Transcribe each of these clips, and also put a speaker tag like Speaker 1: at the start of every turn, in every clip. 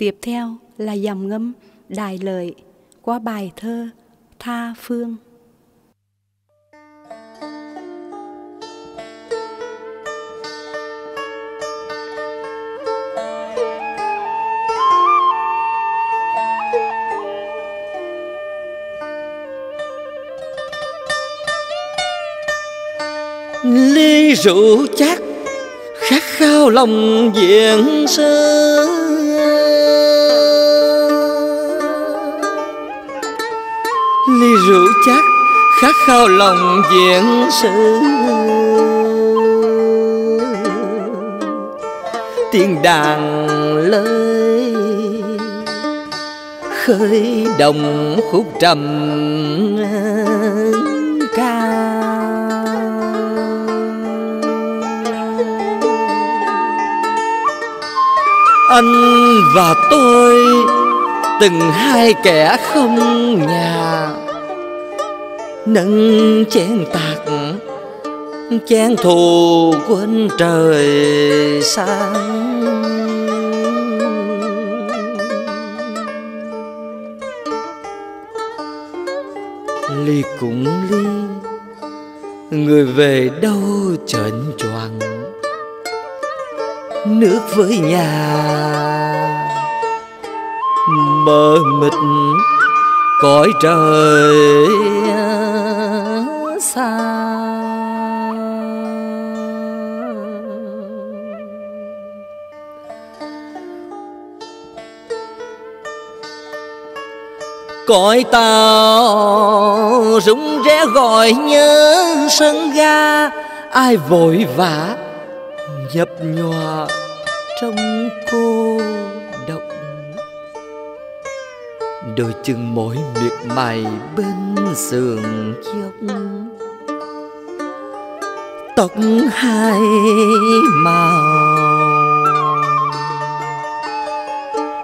Speaker 1: Tiếp theo là dòng ngâm Đài Lợi qua bài thơ Tha Phương.
Speaker 2: ly rượu chắc khát khao lòng diện sơ rượu chắc khát khao lòng diện sự. Tiếng đàn lời khơi đồng khúc trầm ca. Anh và tôi từng hai kẻ không nhà nâng chén tạc, chén thù quên trời xa ly cũng ly, người về đâu trần choàng. Nước với nhà mơ mịt cõi trời xa. Cõi tàu rung rẽ gọi nhớ sân ga, ai vội vã nhấp nhòa trong cô đôi chân mỏi miệt mài bên sườn dốc tóc hai màu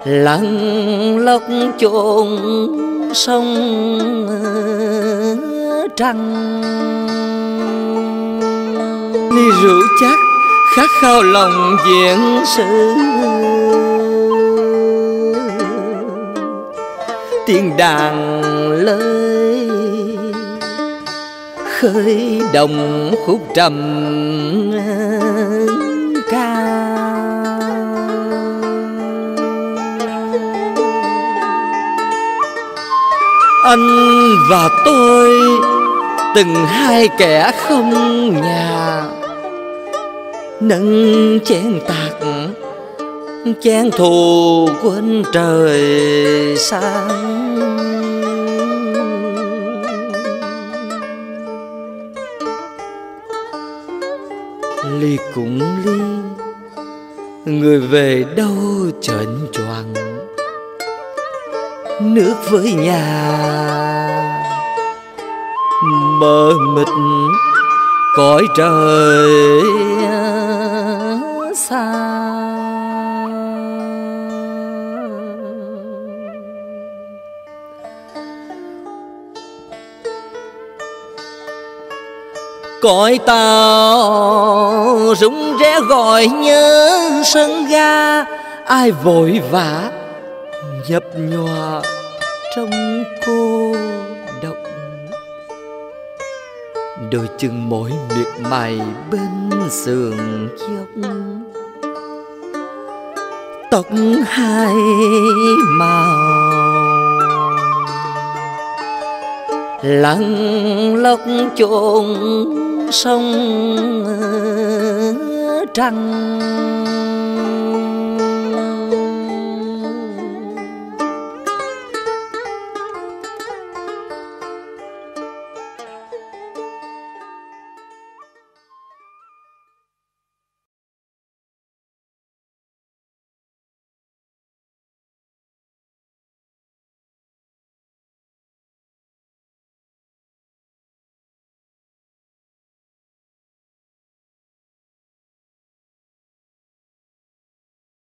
Speaker 2: lăn lóc chôn sông trăng. Ly rượu chắc khát khao lòng diện sự tiếng đàn lời. Khơi đồng khúc trầm ca. Anh và tôi, từng hai kẻ không nhà, nâng chén tạc chén thù quên trời sáng. Ly cũng ly, người về đâu chợn choàng. Nước với nhà mơ mịt, cõi trời xa. Cõi tàu rung rẽ gọi nhớ sân ga, ai vội vã nhập nhòa trong cô độc. Đôi chân mỏi miệt mài bên sườn dốc tóc hai màu lăn lóc chôn sông trăng.